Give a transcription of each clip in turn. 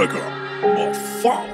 Brother, my fault.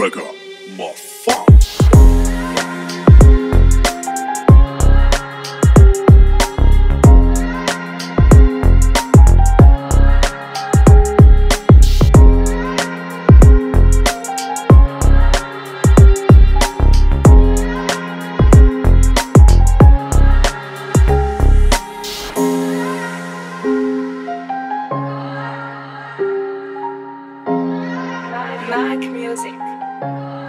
cracker. Mac Music. Bye.